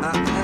Uh,